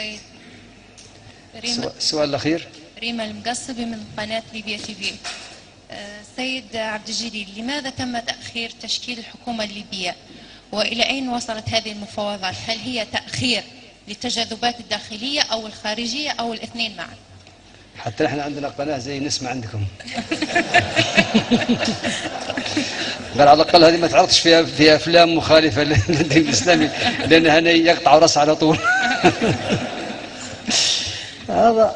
سيد ريما السؤال- الأخير. ريما المقصبي من قناة ليبيا تي في. آه، سيد عبد الجليل لماذا تم تأخير تشكيل الحكومة الليبية؟ وإلى أين وصلت هذه المفاوضات؟ هل هي تأخير للتجاذبات الداخلية أو الخارجية أو الاثنين معا؟ حتى إحنا عندنا قناة زي نسمع عندكم. قال على الأقل هذه ما تعرضش فيها في أفلام مخالفة للدين الإسلامي لأن هنا يقطع رأس على طول. هذا